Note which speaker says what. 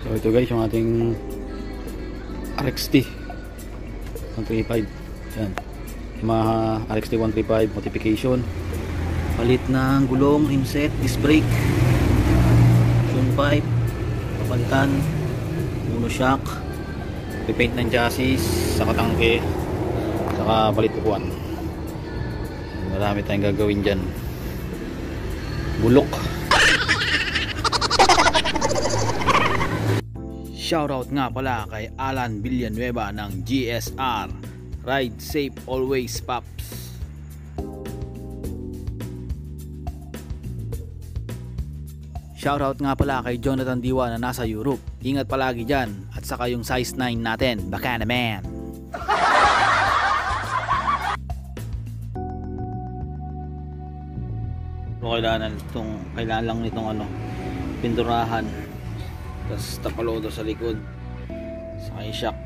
Speaker 1: So ito guys yung ating RXT 135 yan Yamaha RXT 135 modification palit ng gulong rim set disc brake tune pipe papalitan mono shock repaint ng chassis saka tangke saka palit upuan. Marami tayong gagawin dyan. Bulok Shoutout nga pala kay Alan Villanueva ng GSR. Ride safe always, Paps. Shoutout nga pala kay Jonathan Diwa na nasa Europe. Ingat palagi dyan. At saka yung size 9 natin. Baka naman. So, kailangan itong kailangan lang nitong ano pinturahan tapos tapalodo sa likod. Sa yung shock